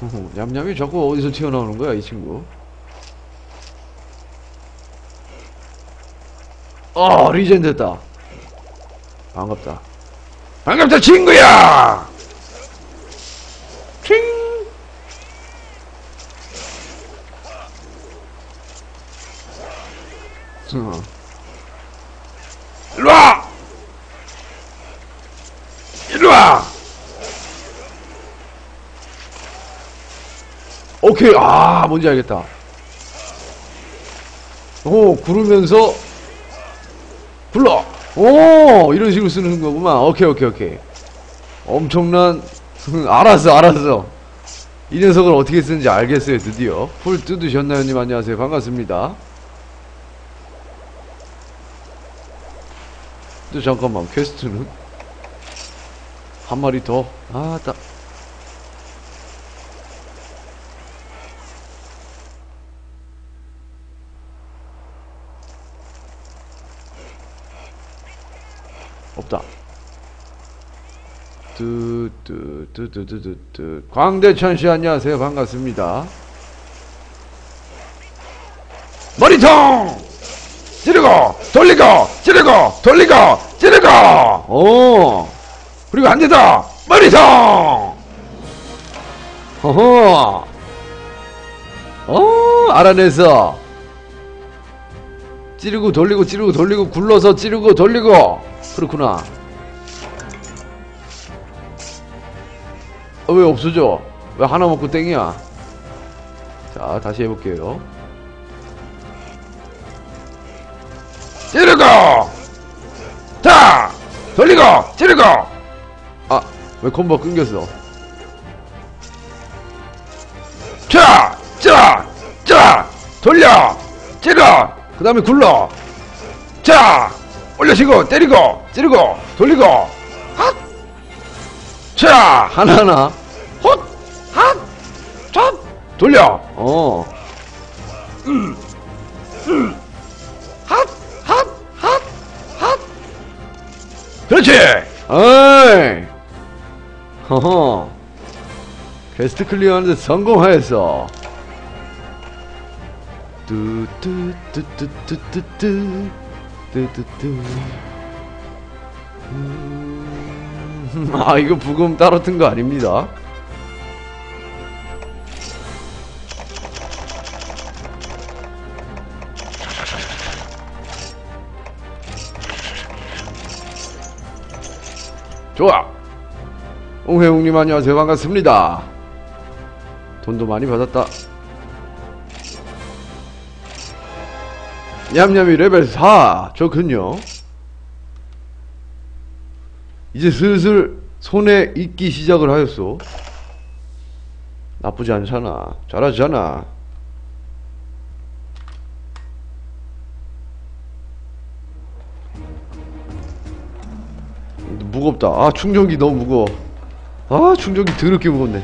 냠냠이 자꾸 어디서 튀어나오는 거야 이 친구. 어 리젠 됐다. 반갑다. 반갑다 친구야! 칭! 어. 일로와 일로와 오케이. 아 뭔지 알겠다. 오 구르면서 굴러. 오 이런 식으로 쓰는 거구만. 오케이 오케이 오케이. 엄청난 알았어 알았어. 이 녀석을 어떻게 쓰는지 알겠어요 드디어. 풀 뜯으셨나요 님? 안녕하세요. 반갑습니다. 근데 잠깐만 퀘스트는? 한 마리 더? 아따 없다. 뚜뚜뚜뚜뚜뚜뚜. 광대천 씨 안녕하세요. 반갑습니다. 머리통! 찌르고 돌리고 찌르고 돌리고 찌르고! 오! 그리고 더 머리통! 허허! 어 알아내서 찌르고 돌리고 찌르고 돌리고 굴러서 찌르고 돌리고. 그렇구나 어, 왜 없어져? 왜 하나 먹고 땡이야? 자 다시 해볼게요. 찌르고! 자 돌리고 찌르고! 아 왜 콤보 끊겼어? 자, 자, 자, 돌려, 찌르, 그 다음에 굴러, 자, 올려치고, 때리고, 찌르고, 돌리고, 핫, 자, 하나하나, 헛, 핫, 자, 돌려, 어, 음, 음, 핫, 핫, 핫, 핫, 그렇지, 어이, 허허. Quest clear하는데 성공하였어. 뚜뚜뚜뚜뚜뚜뚜 뚜뚜뚜. 음, 아 이거 부금 따로 튼 거 아닙니다. 좋아. 옹회웅님 안녕하세요 반갑습니다. 돈도 많이 받았다. 냠냠이 레벨 4 좋군요. 이제 슬슬 손에 익기 시작을 하였소. 나쁘지 않잖아. 잘하잖아. 무겁다. 아 충전기 너무 무거워. 아 충전기 더럽게 무겁네.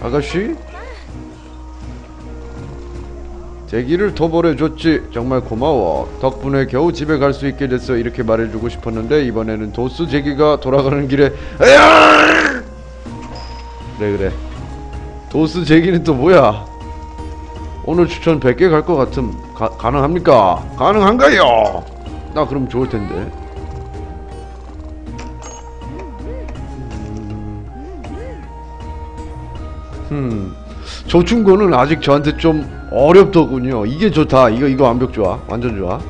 아가씨? 제기를 도벌해줬지 정말 고마워 덕분에 겨우 집에 갈 수 있게 됐어 이렇게 말해주고 싶었는데 이번에는 도스 제기가 돌아가는 길에 으아! 그래 그래 도스 제기는 또 뭐야 오늘 추천 100개 갈 것 같음 가, 가능합니까? 가능한가요? 나 그럼 좋을 텐데 음, 조충고는 아직 저한테 좀 어렵더군요. 이게 좋다. 이거 이거 완벽 좋아. 완전 좋아.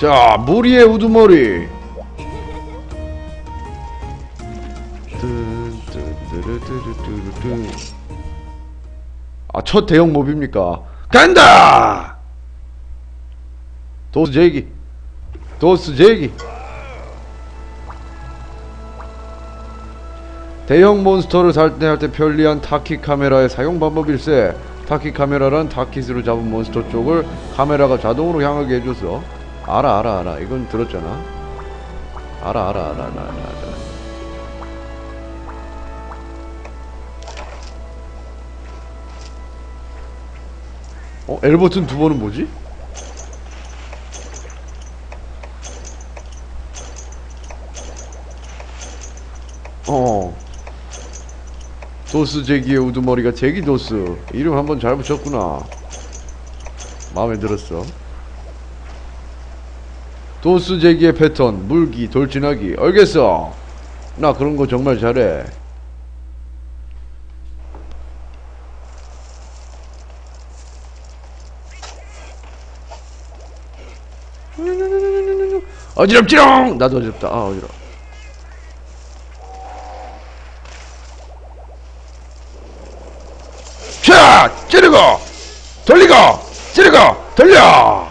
자, 무리의 우두머리. 아, 첫 대형 mob입니까? 간다! 도스쟈기 도스쟈기 대형 몬스터를 상대할 때 편리한 타깃 카메라의 사용 방법일세 타깃 카메라란 타깃으로 잡은 몬스터 쪽을 카메라가 자동으로 향하게 해줘서 알아 알아 알아 이건 들었잖아 알아 알아 알아 알아 알아, 알아. 어? 엘버튼 두 번은 뭐지? 어 도스 제기의 우두머리가 제기 도스 이름 한번 잘 붙였구나 마음에 들었어 도스 제기의 패턴, 물기, 돌진하기. 알겠어. 나 그런 거 정말 잘해. 어지럽지롱! 나도 어지럽다. 아, 어지러워. 자! 찌르고! 돌리고! 찌르고! 돌려!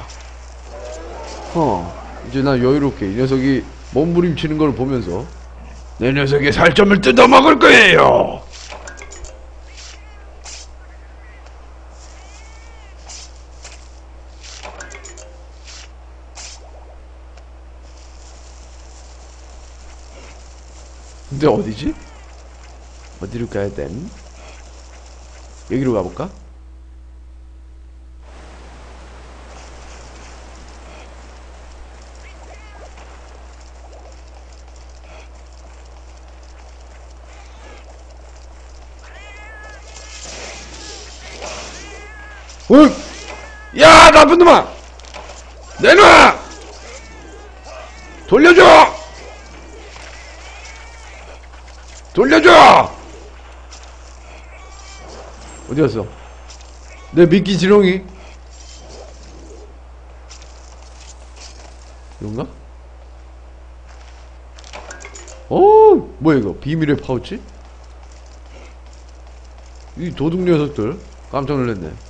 어, 이제 난 여유롭게 이 녀석이 몸부림치는 걸 보면서 내 녀석의 살점을 뜯어먹을 거예요! 근데 어디지? 어디로 가야 됨? 여기로 가볼까? 어? 야 나쁜 놈아! 내놔! 돌려줘! 돌려줘! 어디 갔어? 내 미끼 지렁이? 이건가? 어, 뭐야 이거? 비밀의 파우치? 이 도둑 녀석들 깜짝 놀랐네.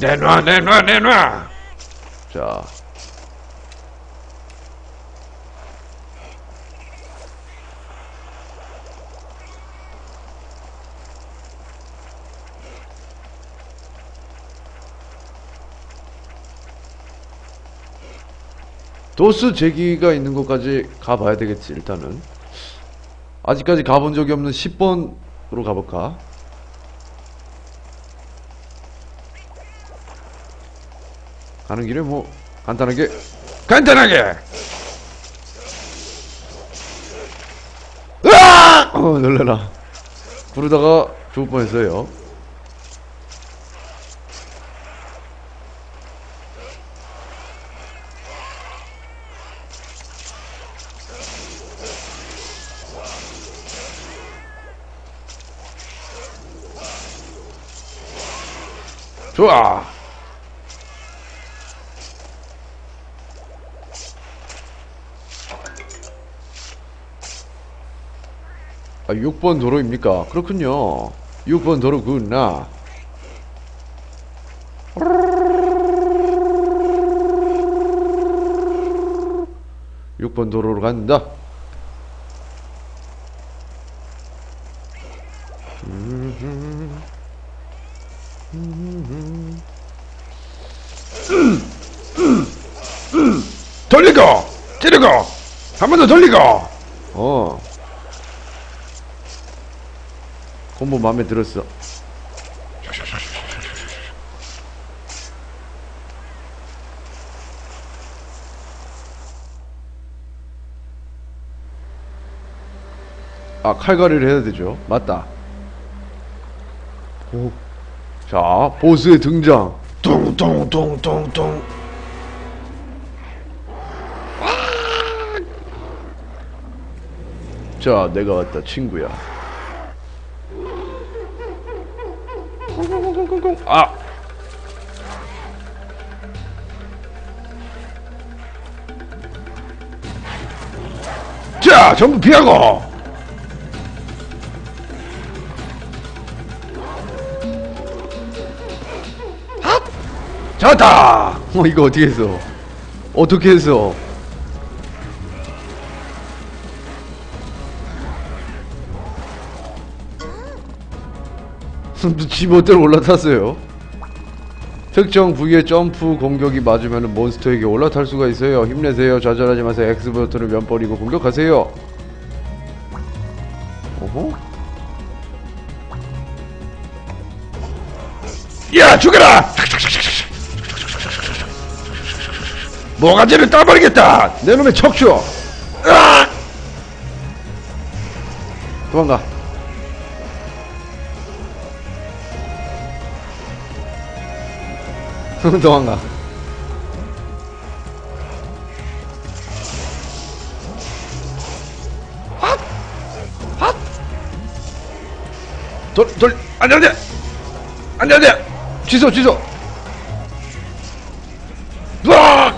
내놔, 내놔, 내놔. 자, 도스 제기가 있는 곳까지 가봐야 되겠지 일단은. 아직까지 가본 적이 없는 10번으로 가볼까 가는 길에 뭐 간단하게 간단하게 으아! 어 놀래라 부르다가 죽을 뻔했어요 좋아. 아, 6번 도로입니까? 그렇군요. 6번 도로구나. 육번 도로로 간다. 돌리고 찌르고 한 번 더 돌리고 어 콤보 마음에 들었어. 아 칼갈이를 해야 되죠. 맞다. 오. 자 보스의 등장. 뚱뚱뚱뚱뚱. 자, 내가 왔다, 친구야. 아! 자, 전부 피하고! 핫! 잡았다! 어, 이거 어떻게 했어? 어떻게 했어? 지 멋대로 올라탔어요. 특정 부위에 점프 공격이 맞으면 몬스터에게 올라탈 수가 있어요. 힘내세요. 좌절하지 마세요. X 버튼을 면 버리고 공격하세요. 오호. 야 죽여라 모가지를 따버리겠다 내 놈의 척추 으악! 도망가 도망가 돌, 돌, 안 돼, 안 돼! 안 돼, 안 돼! 취소, 취소! 으악!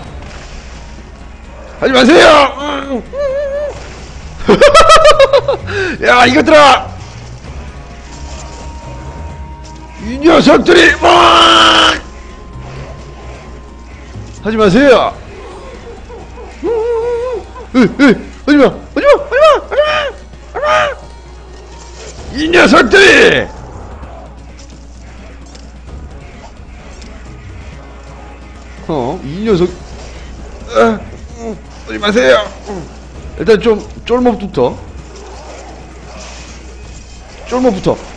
하지 마세요! 야, 이것들아! 이 녀석들이, 막! 하지 마세요! 으, 으, 하지 마! 하지 마! 하지 마! 하지 마! 하지 마! 이 녀석들이! 어, 이 녀석, 아, 음, 하지 마세요. 음. 일단 좀 쫄목부터. 쫄목부터.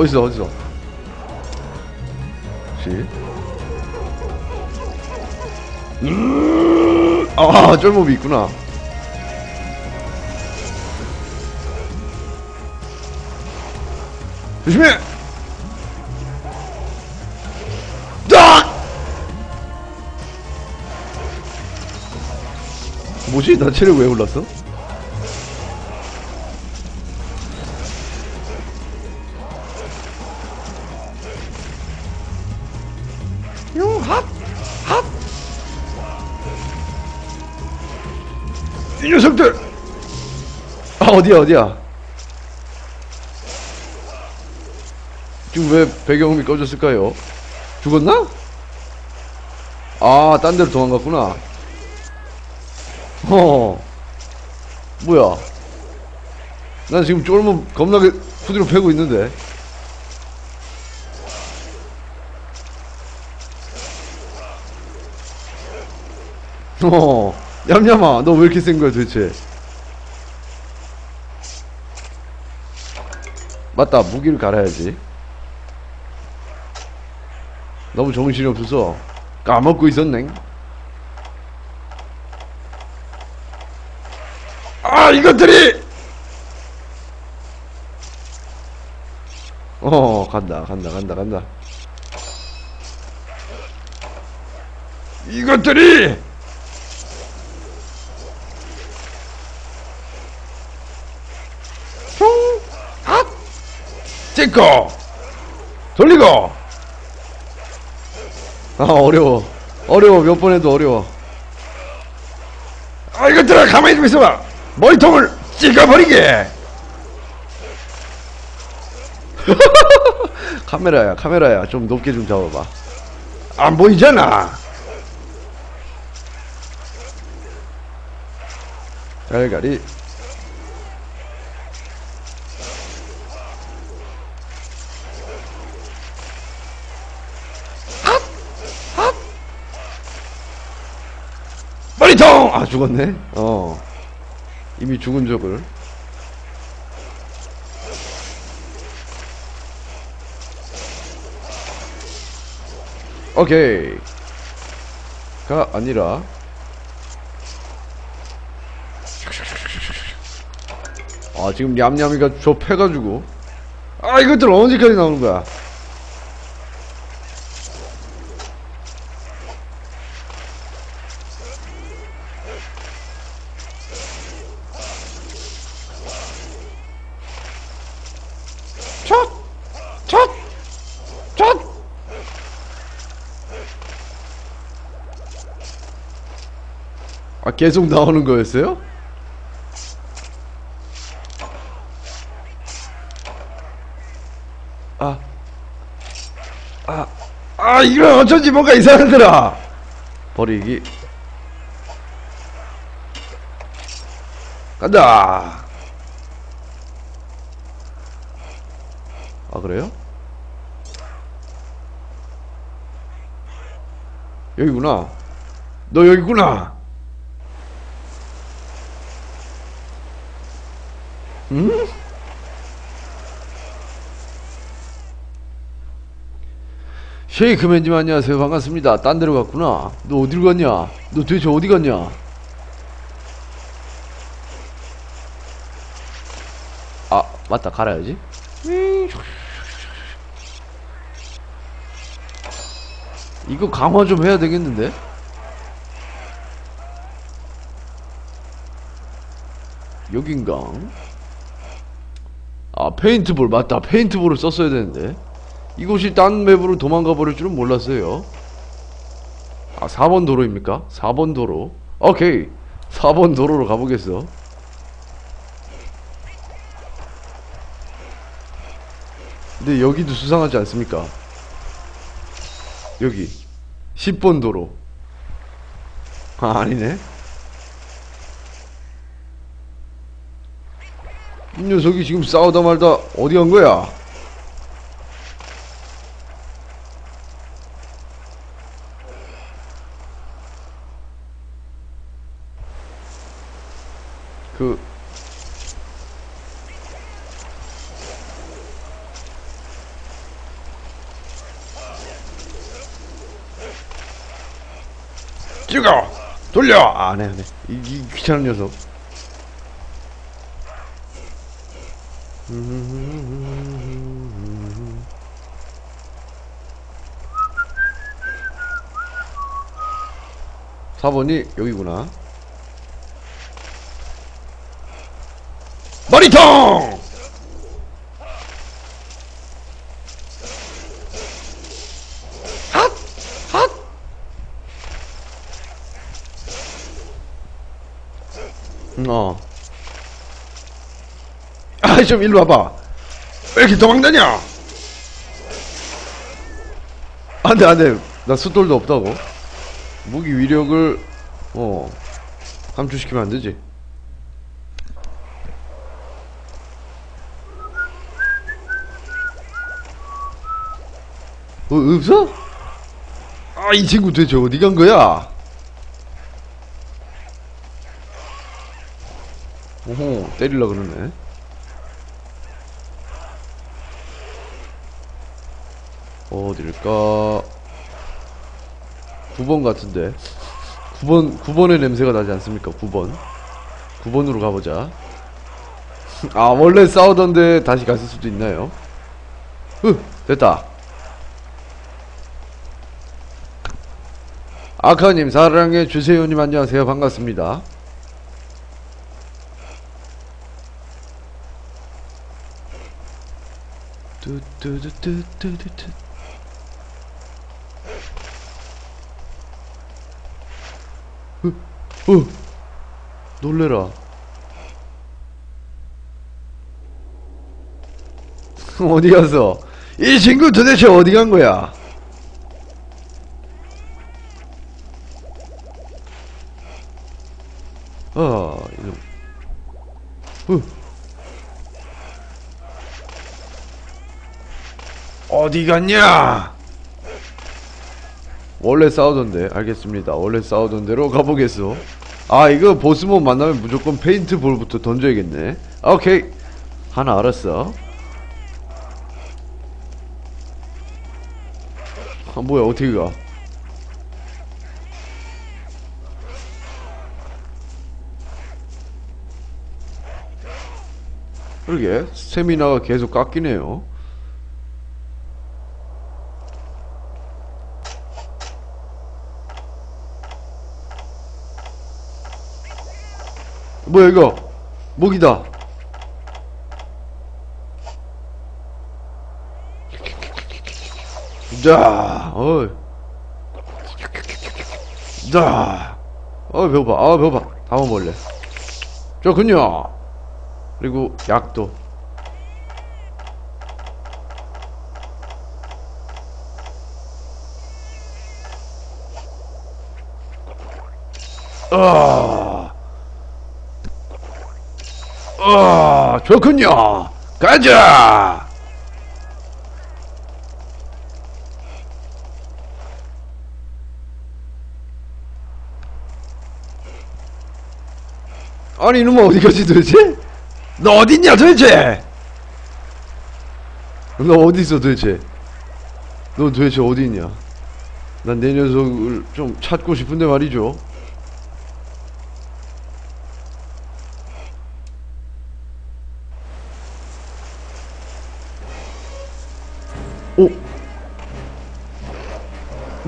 어딨어 어딨어 혹시. 음, 아 쫄몹이 있구나. 조심해! 딱! 뭐지? 나 체력 왜 올랐어? 어디야, 어디야? 지금 왜 배경음이 꺼졌을까요? 죽었나? 아, 딴 데로 도망갔구나. 어, 뭐야. 난 지금 쫄면 겁나게 후드로 패고 있는데. 어, 얌얌아, 너 왜 이렇게 센 거야 도대체? 맞다, 무기를 갈아야지. 너무 정신이 없어서 까먹고 있었네. 아, 이것들이! 어, 간다, 간다, 간다, 간다. 이것들이! 찍고! 돌리고! 아, 어려워. 어려워. 몇 번 해도 어려워. 아, 이것들아, 가만히 좀 있어봐! 머리통을 찍어버리게! 카메라야, 카메라야. 좀 높게 좀 잡아봐. 안 보이잖아! 갈갈이. 머리통! 아 죽었네. 어. 이미 죽은 적을. 오케이. 가 아니라. 아 지금 냠냠이가 저 패가지고. 아 이것들 언제까지 나오는 거야? 계속 나오는 거였어요? 아. 아. 아, 이건 어쩐지 뭔가 이상하더라! 버리기. 간다! 아 그래요? 여기구나 너 여기구나 응? 쉐이크 맨님 안녕하세요. 반갑습니다. 딴 데로 갔구나. 너 어디로 갔냐? 너 도대체 어디 갔냐? 아 맞다. 갈아야지. 이거 강화 좀 해야 되겠는데? 여긴가 아 페인트볼 맞다. 페인트볼을 썼어야 되는데. 이곳이 딴 맵으로 도망가 버릴 줄은 몰랐어요. 아 4번 도로입니까? 4번 도로. 오케이. 4번 도로로 가보겠어. 근데 여기도 수상하지 않습니까? 여기. 10번 도로. 아 아니네 이 녀석이 지금 싸우다 말다 어디 간 거야? 그 찍어! 돌려! 아, 안해 안해 이, 이 귀찮은 녀석 사번이 여기구나 머리통! 핫! 핫! 어. 아, 좀 일로 와봐. 왜 이렇게 도망다녀? 안 돼, 안 돼. 나 숫돌도 없다고. 무기 위력을, 어, 감축시키면 안 되지. 어, 없어? 아, 이 친구 도대체 어디 간 거야? 오호, 때릴라 그러네. 어딜까? 9번 같은데. 9번, 9번의 냄새가 나지 않습니까? 9번. 9번으로 가보자. 아, 원래 싸우던데 다시 갔을 수도 있나요? 으, 됐다. 아카님, 사랑해 주세요님 안녕하세요. 반갑습니다. 뚜뚜뚜뚜뚜뚜 으, 어, 놀래라. 어디 갔어? 이 친구 도대체 어디 간 거야? 아, 이놈. 으. 어디 갔냐? 원래 싸우던데. 알겠습니다. 원래 싸우던 대로 가보겠어 아 이거 보스몬 만나면 무조건 페인트 볼부터 던져야겠네. 오케이. 하나 알았어. 아 뭐야 어떻게 가? 그러게 세미나가 계속 깎이네요 뭐야 이거? 목이다. 자 어이. 자 어이 배고파. 아 배고파. 다 먹을래? 좋군요. 그리고 약도. 아 어, 좋군요. 가자! 아니, 이놈아, 어디 가지 도대체? 너 어딨냐, 도대체? 너 어디 있어, 도대체? 너 도대체 어디 있냐? 난 내 녀석을 좀 찾고 싶은데 말이죠.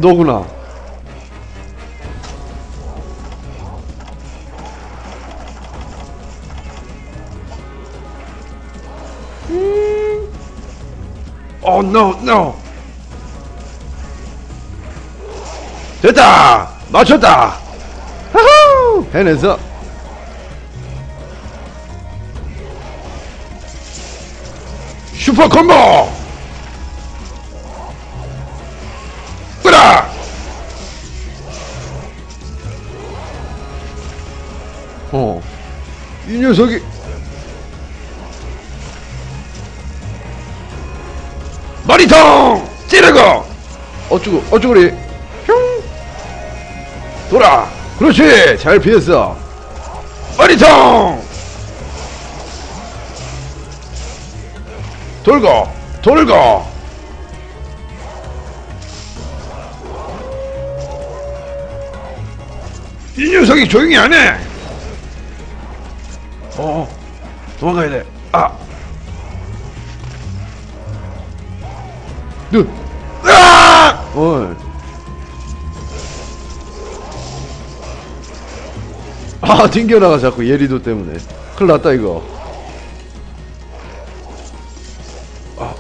너구나. Oh no no. 됐다. 맞췄다. 하후 해내서. 슈퍼 콤보 으라 어 이 녀석이 머리통 찌르고 어쭈고 어쭈고리. 흉! 돌아. 그렇지 잘 피했어. 머리통 돌고 돌고 녀석이 조용히 안 해 어 도망가야 돼 아 너, 아! 어. 아, 튕겨나가 자꾸 예리도 때문에. 큰일 났다, 이거. 아.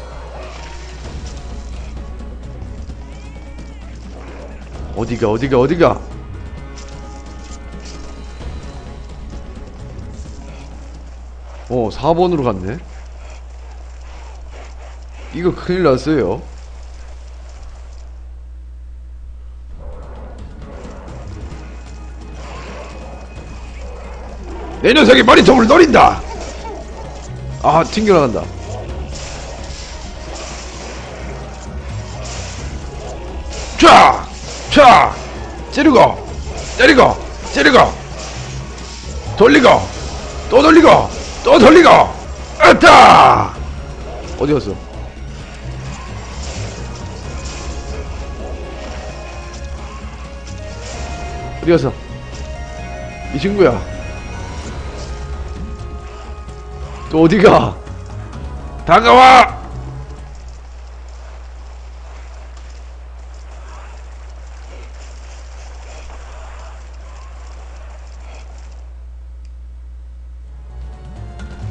어디가, 어디가, 어디가? 4번으로 갔네. 이거 큰일 났어요. 내 녀석이 머리통을 노린다. 아, 튕겨나간다. 자, 자, 찌르고, 때리고, 찌르고, 돌리고, 또 돌리고, 또 돌리고, 아따! 어디 갔어? 어디 갔어? 이 친구야. 또 어디가? 다가와!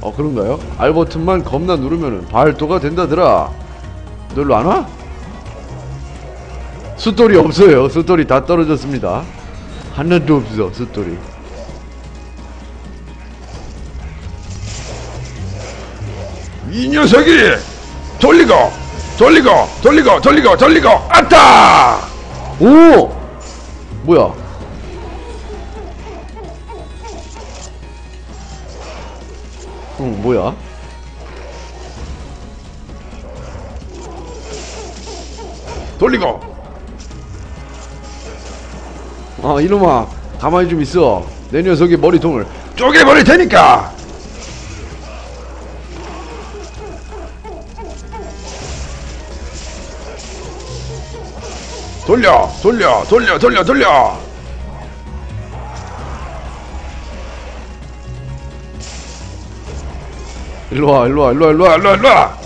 어 그런가요? R 버튼만 겁나 누르면은 발도가 된다더라. 너 일로 안 와? 숫돌이 없어요. 숫돌이 다 떨어졌습니다. 하나도 없어 숫돌이. 이 녀석이 돌리고 돌리고 돌리고 돌리고 돌리고 아따 오 뭐야 뭐야? 돌리고! 아 이놈아 가만히 좀 있어. 내 녀석이 머리통을 쪼개버릴 테니까! 돌려 돌려 돌려 돌려 돌려 일로와 일로와 일로와 일로와 일로와 일로와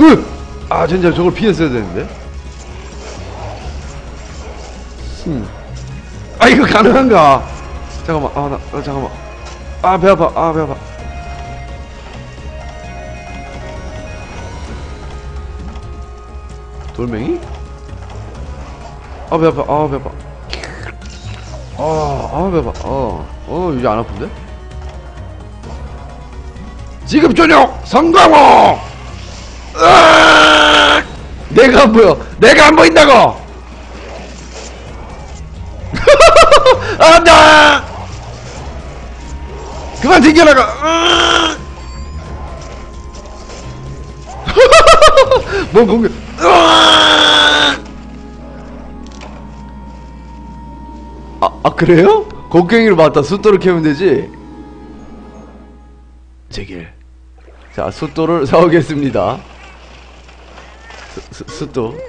으! 아 진짜 저걸 피했어야 되는데 음. 아 이거 가능한가 잠깐만 아나 아, 잠깐만 아 배 아파 아 배 아파 돌멩이? 아, 배 아파. 아, 배 아파. 아, 아, 배 아파. 어, 어, 이제 안 아픈데? 지금 저녁 성광호! 으악! 내가 안 보여. 내가 안 보인다고! 안다! 그만 튕겨나가! 뭔 공격? 아, 아 그래요? 곡괭이로 맞다 숫도를 캐면 되지? 제길. 자, 숫도를 사오겠습니다. 수, 수, 숫도.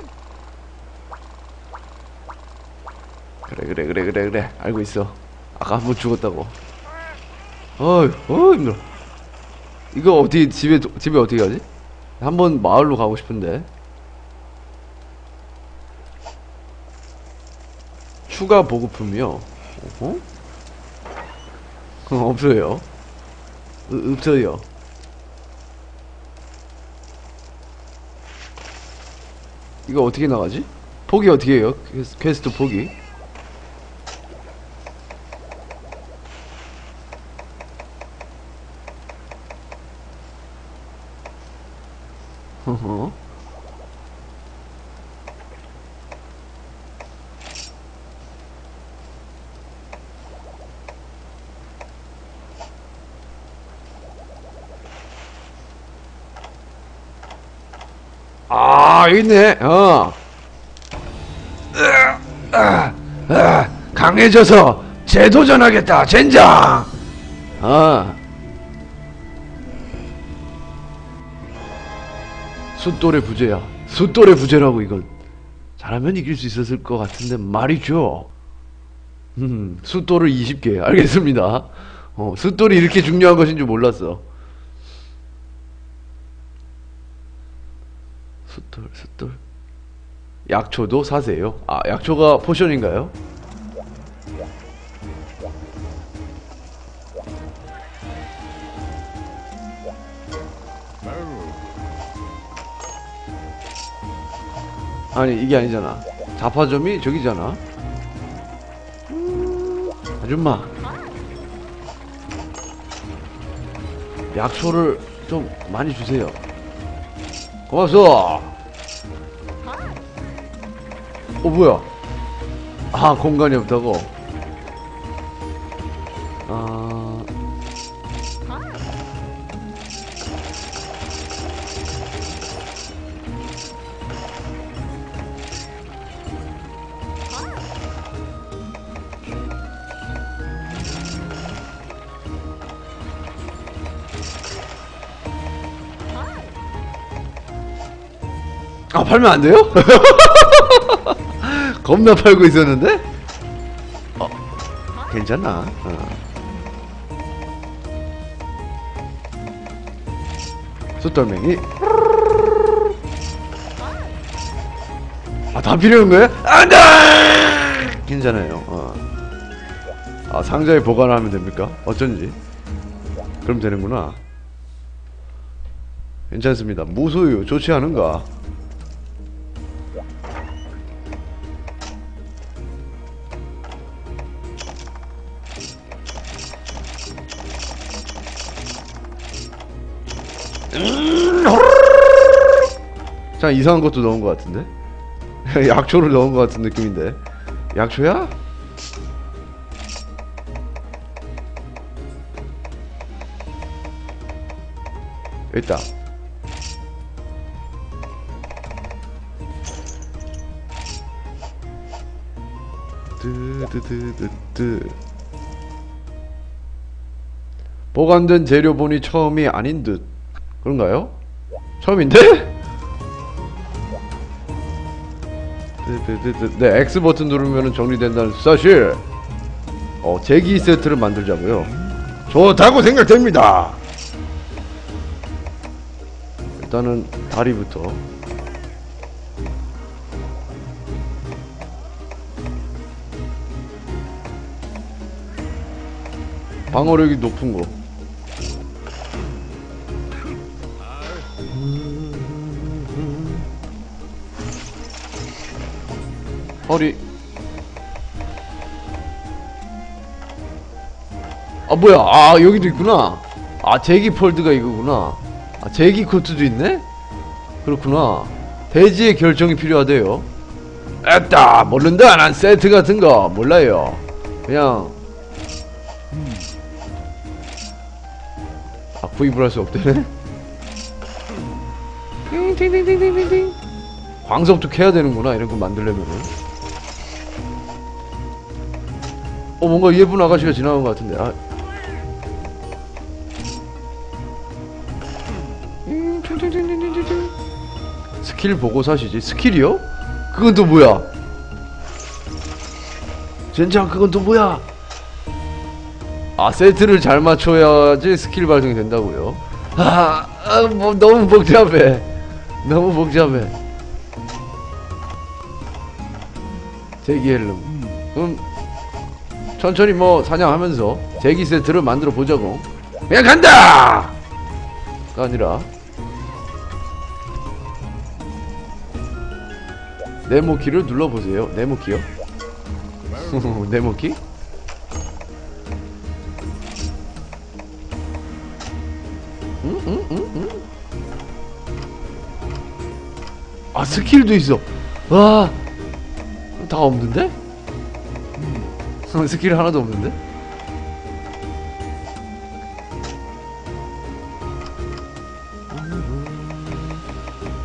그래, 그래, 그래, 그래, 그래. 알고 있어. 아까 한 번 죽었다고. 어이, 어 힘들어. 이거 어디 집에 도- 집에 어떻게 가지? 한 번 마을로 가고 싶은데. 추가 보급품이요. 어? 어, 없어요. 으, 없어요. 이거 어떻게 나가지? 포기 어떻게 해요? que- quest 포기. 허허. 아, 있네. 어. 강해져서 재도전하겠다. 젠장. 아. 숫돌의 부재야. 숫돌의 부재라고 이건. 잘하면 이길 수 있었을 것 같은데 말이죠. 음, 숫돌을 20개. 알겠습니다. 어, 숫돌이 이렇게 중요한 것인 줄 몰랐어. 숫돌, 숫돌. 약초도 사세요. 아, 약초가 포션인가요? 아니, 이게 아니잖아. 자파점이 저기잖아. 음, 아줌마. 약초를 좀 많이 주세요. 고맙소. 어 뭐야? 아 공간이 없다고. 아 아, 팔면 안 돼요? 겁나 팔고 있었는데? 어, 괜찮나? 어. 숫돌맹이. 아, 다 필요한 거야? 안 돼! 괜찮아요. 어. 아, 상자에 보관하면 됩니까? 어쩐지. 그럼 되는구나. 괜찮습니다. 무소유 좋지 않은가? 자 이상한 것도 넣은 것 같은데 약초를 넣은 것 같은 느낌인데 약초야? 있다 뜨뜨뜨뜨뜨 보관된 재료 보니 처음이 아닌 듯 그런가요? 처음인데? 네, X 버튼 누르면 정리된다는 사실. 어, 제기 세트를 만들자고요. 좋다고 생각됩니다. 일단은 다리부터. 방어력이 높은 거. 허리. 아 뭐야? 아 여기도 있구나. 아 제기 폴드가 이거구나. 아 제기 코트도 있네? 그렇구나. 돼지의 결정이 필요하대요. 에따 모른다. 난 세트 같은 거 몰라요. 그냥. 아 구입을 할 수 없대네. 광석도 캐야 되는구나 이런 거 만들려면은 어 뭔가 예쁜 아가씨가 지나간 것 같은데. 아. 음, 스킬 보고 사시지. skill이요? 그건 또 뭐야? 젠장 그건 또 뭐야? 아 세트를 잘 맞춰야지 스킬 발생이 된다고요? 아, 아 뭐, 너무 복잡해. 너무 복잡해. 대기헬름. 음. 천천히 뭐 사냥하면서 제기 세트를 만들어 보자고 그냥 간다! 가 아니라 네모키를 눌러보세요 네모키요? 네모키? 응? 응? 응? 응? 아 skill도 있어 와다 없는데? 스킬 하나도 없는데?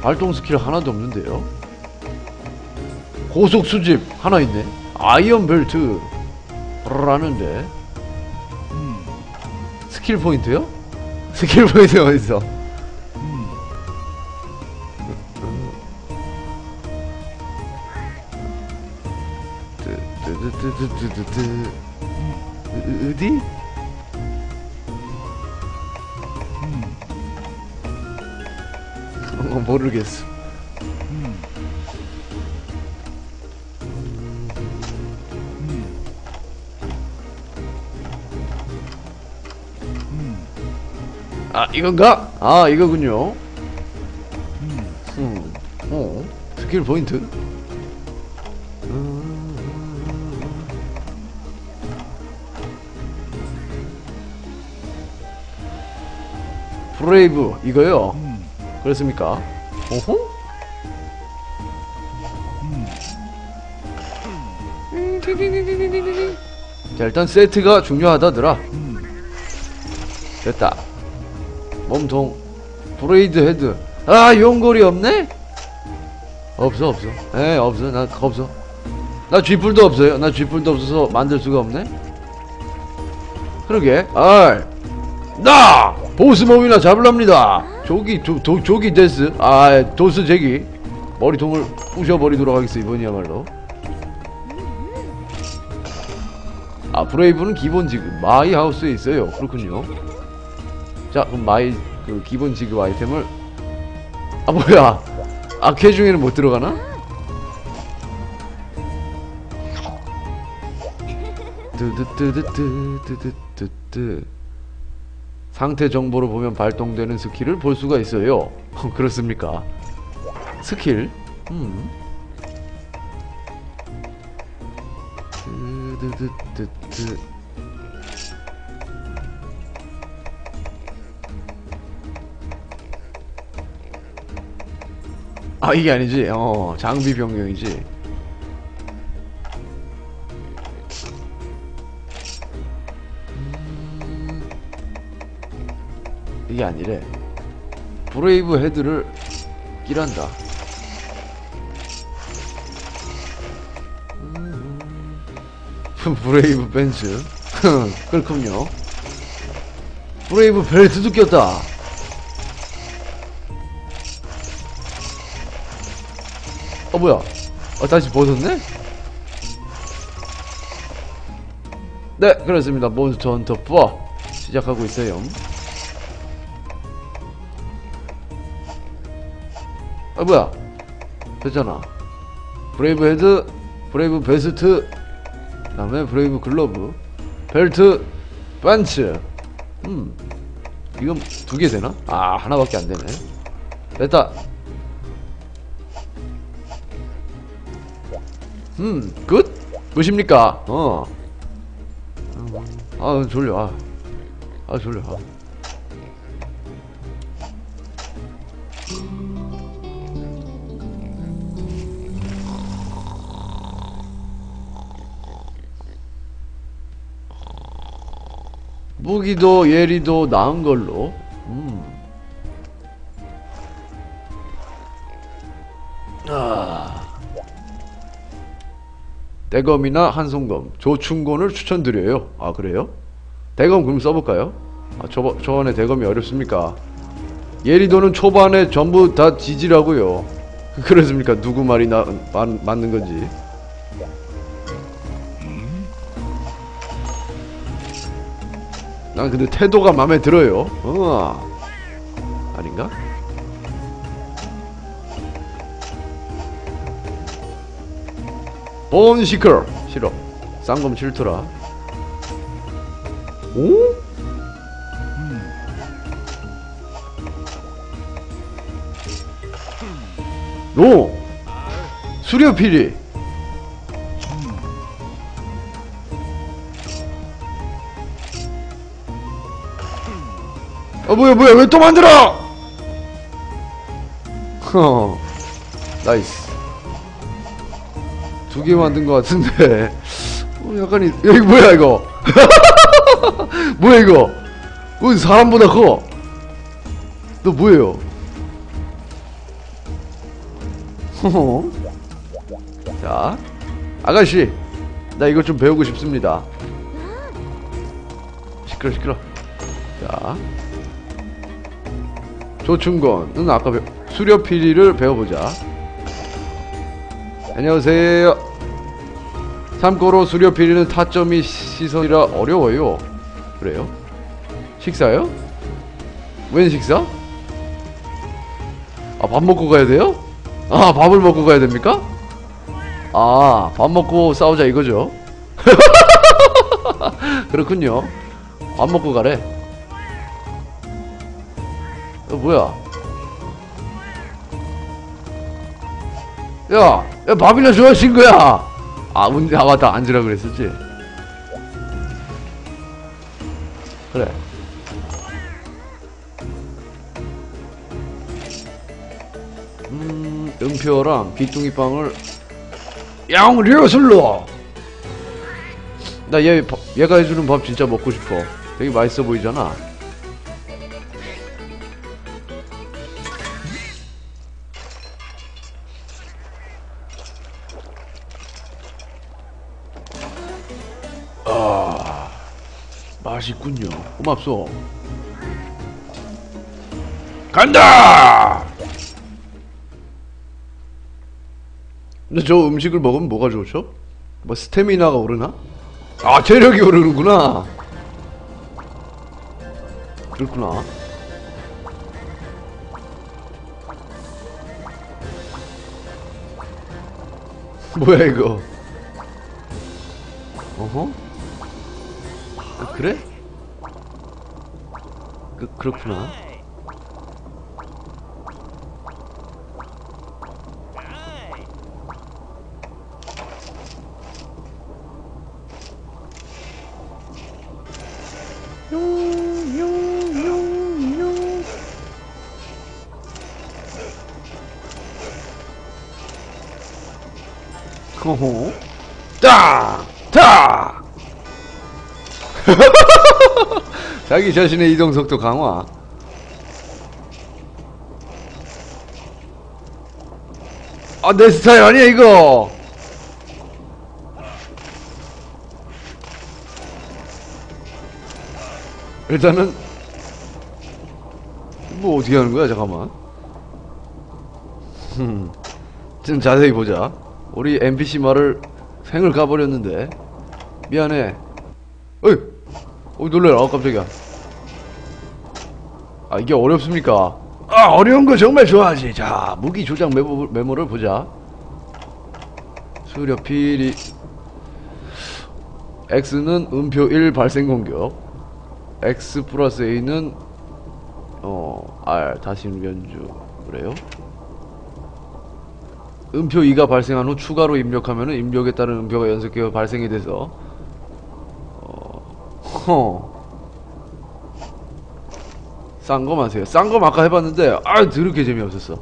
발동 스킬 하나도 없는데요? 고속 수집 하나 있네 iron belt 라는데 스킬 포인트요? 스킬 포인트 어딨어? 뜨뜨뜨뜨뜨뜨 어디? 어, 모르겠어. 아 이건가? 아 이거군요. 음, 어, 스킬 포인트. 브레이브 이거요. 그렇습니까? 오호? 자 일단 세트가 중요하다더라. 됐다. 몸통 brave head. 아 용골이 없네? 없어 없어. 에 없어 나 없어. 나 쥐뿔도 없어요. 나 쥐뿔도 없어서 만들 수가 없네. 그러게. 아, 나 보스 mob이나 잡을랍니다. 조기 조, 도, 조기 데스. 아 도스쟈기. 머리통을 부셔버리도록 하겠어 이번이야말로. 아 brave는 기본 지급 my house에 있어요. 그렇군요. 자 그럼 마이 그 기본 지급 아이템을 아 뭐야 아 퀘 중에는 못 들어가나? 뜨뜨뜨뜨뜨뜨뜨뜨 상태 정보를 보면 발동되는 skill을 볼 수가 있어요. 그렇습니까? 스킬? 음. 아 이게 아니지 어 장비 변경이지 이게 아니래. brave head를 끼란다. 음, brave pants. 그렇군요. brave belt도 꼈다. 어 뭐야? 어 다시 벗었네? 네 그렇습니다. 몬스터 헌터 4 시작하고 있어요 아 뭐야 됐잖아 brave head brave vest 그 다음에 brave glove belt pants 음 이건 두 개 되나? 아 하나밖에 안 되네 됐다 음, 끝? 무십니까? 어. 아, 졸려. 아, 아 졸려. 아. 무기도 예리도 나은 걸로. 음. 아. 대검이나 한송검, 조충곤을 추천드려요. 아 그래요? 대검 그럼 써볼까요? 아 저, 저번에 대검이 어렵습니까? 예리도는 초반에 전부 다 지지라고요. 그렇습니까? 누구 말이 나, 맞, 맞는 건지. 난 근데 태도가 마음에 들어요. 어. 아닌가? 본 시커 싫어. 쌍검 싫더라. 오? 오! 수료피리 아 뭐야 뭐야 왜 또 만들어? 허 nice. 두 개 만든 것 같은데. 어, 약간 이 여기 뭐야 이거? 뭐야 이거? 어, 사람보다 커 너 뭐예요? 허허. 자, 아가씨, 나 이거 좀 배우고 싶습니다. 시끄러, 시끄러. 자, 조충건은 아까 배, 수렵피리를 배워보자. 안녕하세요. 참고로 수렵피리는 타점이 시선이라 어려워요. 그래요? 식사요? 웬 식사? 아, 밥 먹고 가야 돼요? 아 밥을 먹고 가야 됩니까? 아 밥 먹고 싸우자 이거죠 그렇군요 밥 먹고 가래 어 뭐야? 야, 야 밥이나 좋아하신 거야. 아, 문, 아 맞다. 앉으라 그랬었지. 그래. 음, 음표랑 비뚱이 빵을 양리슬로. 나 얘 얘가 해주는 밥 진짜 먹고 싶어. 되게 맛있어 보이잖아 아 맛있군요 고맙소 간다 근데 저 음식을 먹으면 뭐가 좋죠? 뭐 스태미나가 오르나? 아 체력이 오르는구나 그렇구나 뭐야 이거 어허? 그, 그래? 그, 그렇구나. 호호 자기 자신의 이동 속도 강화. 아 내 스타일 아니야 이거? 일단은 뭐 어떻게 하는 거야 잠깐만. 흠. 좀 자세히 보자. 우리 NPC 말을 생을 가버렸는데. 미안해 어 놀래라. 아 깜짝이야. 아 이게 어렵습니까? 아 어려운 거 정말 좋아하지. 자 무기 조작 메모, 메모를 보자. 수렵필이. X는 음표 1 발생 공격. X 플러스 A는 어 R 다시 연주. 그래요? 음표 2가 발생한 후 추가로 입력하면 은 입력에 따른 음표가 연속되어 발생이 돼서 어... 허... 싼거 마세요. 싼 거 아까 해봤는데 아 드럽게 재미없었어.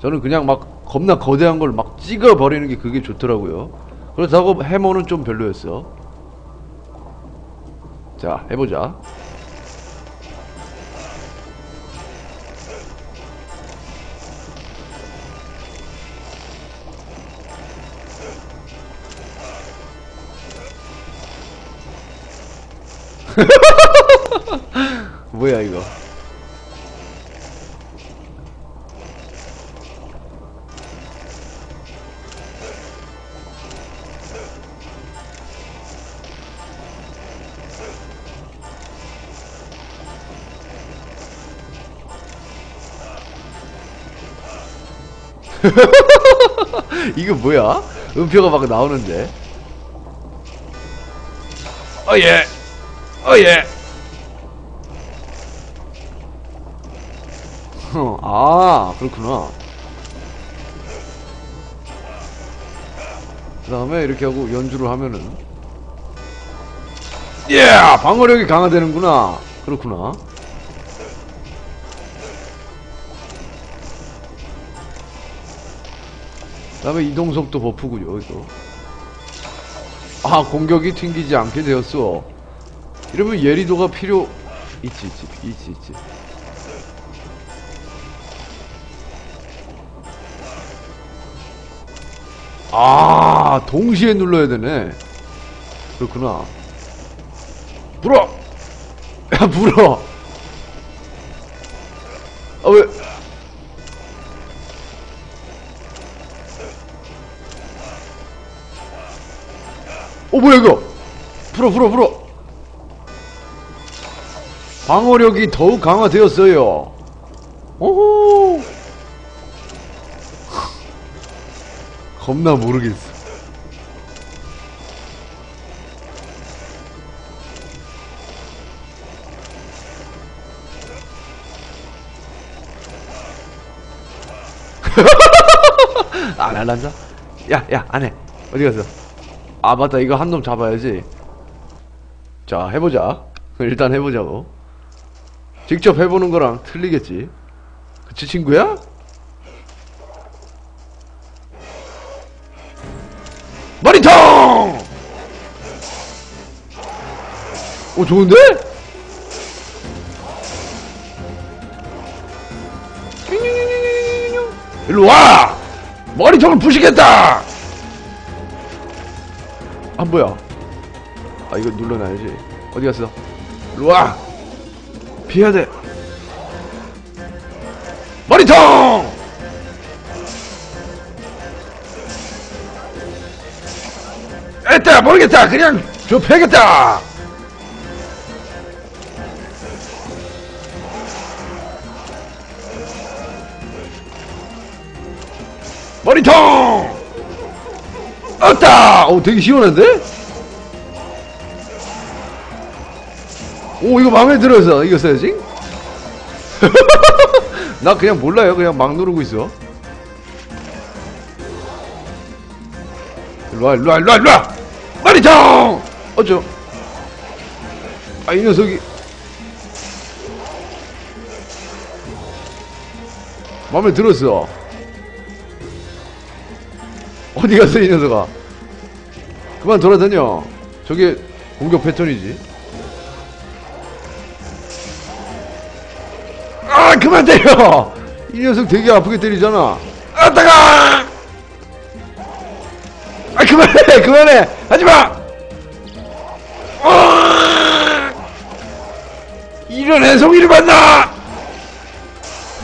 저는 그냥 막 겁나 거대한 걸 막 찍어 버리는 게 그게 좋더라고요. 그렇다고 해머는 좀 별로였어. 자 해보자 이거. 이거 뭐야? 음표가 막 나오는데. 어예. 어예. 어, 아 그렇구나. 그 다음에 이렇게 하고 연주를 하면은. 예 방어력이 강화되는구나. 그렇구나. 그 다음에 이동속도 버프구요 이거. 아 공격이 튕기지 않게 되었어. 이러면 예리도가 필요 있지 있지 있지 있지 아 동시에 눌러야 되네. 그렇구나. 불어! 야 불어! 아 왜? 어 뭐야 이거? 불어 불어 불어! 방어력이 더욱 강화되었어요 겁나 모르겠어. 안 할란다? 야, 야, 안 해. 어디 갔어? 아, 맞다. 이거 한 놈 잡아야지. 자, 해보자. 일단 해보자고. 직접 해보는 거랑 틀리겠지. 그치, 친구야? 머리통! 오 좋은데? 일로 와! 머리통을 부시겠다! 아 뭐야? 아 이거 눌러놔야지. 어디 갔어? 일로 와! 피해야 돼. 머리통! 에따 모르겠다. 그냥 저 패겠다. 머리통! 없다 오 되게 시원한데? 오 이거 마음에 들어서 이거 써야지? 나 그냥 몰라요. 그냥 막 누르고 있어. 일로와 일로와 일로와 일로와 머리통 어쩌? 아 이 녀석이. 마음에 들었어. 어디 갔어 이 녀석아? 그만 돌아다녀. 저게 공격 패턴이지. 아 그만 때려! 이 녀석 되게 아프게 때리잖아. 아 따가 아 그만해 그만해. 하지마! 어! 이런 애송이를 만나!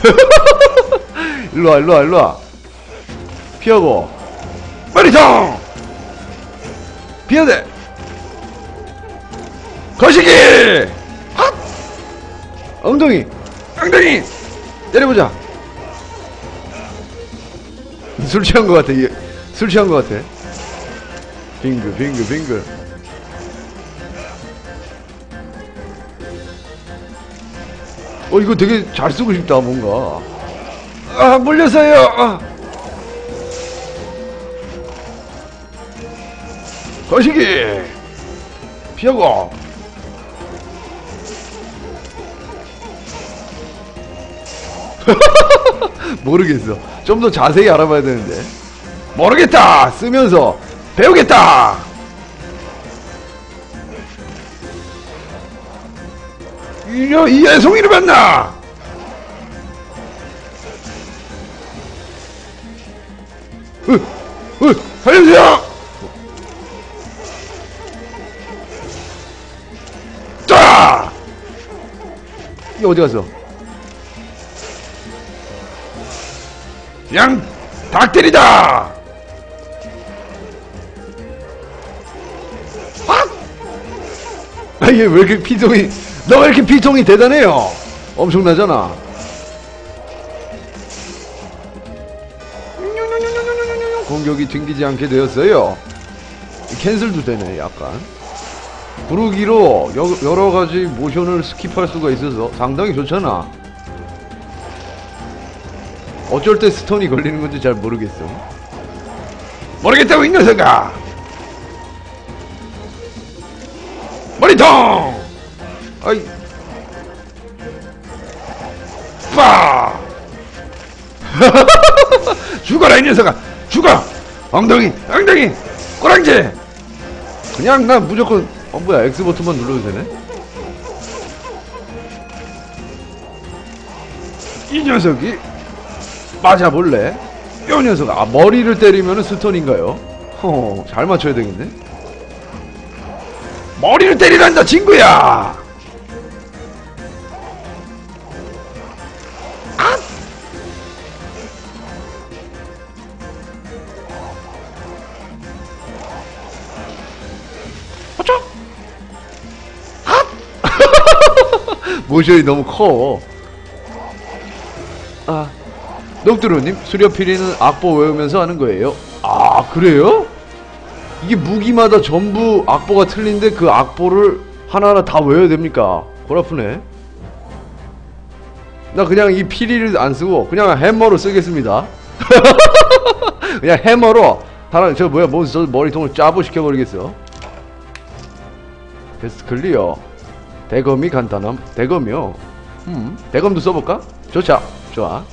일로와 일로와 일로와. 피하고. 머리통 피해야 돼. 거시기! 핫 엉덩이. 엉덩이! 때려보자. 술 취한 것 같아 얘. 술 취한 것 같아 빙글 빙글 빙글 어 이거 되게 잘 쓰고 싶다 뭔가. 아 물렸어요. 아. 거시기. 피하고. 모르겠어. 좀 더 자세히 알아봐야 되는데. 모르겠다! 쓰면서 배우겠다! 이녀 이 애송이를 만나? 으, 으, 살려주세요! 자! 이게 어디 갔어? 양 닭들이다 얘 왜 이렇게 피통이, 너 왜 이렇게 피통이 대단해요? 엄청나잖아. 공격이 튕기지 않게 되었어요. cancel도 되네, 약간. 구르기로 여, 여러 가지 모션을 skip할 수가 있어서 상당히 좋잖아. 어쩔 때 stun이 걸리는 건지 잘 모르겠어. 모르겠다고 이 녀석아! 머리통! 아이. 빠! 죽어라 이 녀석아! 죽어! 엉덩이! 엉덩이! 꼬랑지! 그냥 나 무조건 어 뭐야 X 버튼만 눌러도 되네? 이 녀석이 맞아볼래? 요 녀석 아 머리를 때리면 스톤인가요? 허 잘 맞춰야 되겠네 머리를 때리란다 친구야 아! 어쩌? 아! 모션이 너무 커. 아, 녹두로님 수렵피리는 악보 외우면서 하는 거예요. 아, 그래요? 이게 무기마다 전부 악보가 틀린데 그 악보를 하나하나 다 외워야 됩니까? 골 아프네. 나 그냥 이 피리를 안 쓰고 그냥 해머로 쓰겠습니다. 그냥 해머로 다른 저 뭐야 뭐 저 머리통을 짜부 시켜버리겠어. quest clear. 대검이 간단함. 대검이요. 음, 대검도 써볼까? 좋자. 좋아.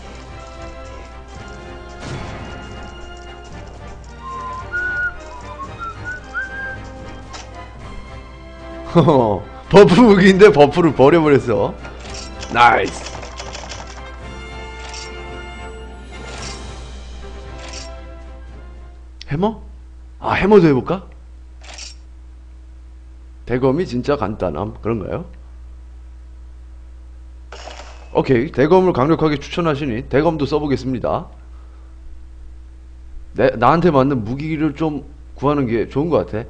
버프 무기인데 버프를 버려버렸어. 나이스. 해머? 아, 해머도 해볼까? 대검이 진짜 간단함. 그런가요? 오케이. 대검을 강력하게 추천하시니 대검도 써보겠습니다. 내, 나한테 맞는 무기를 좀 구하는 게 좋은 것 같아.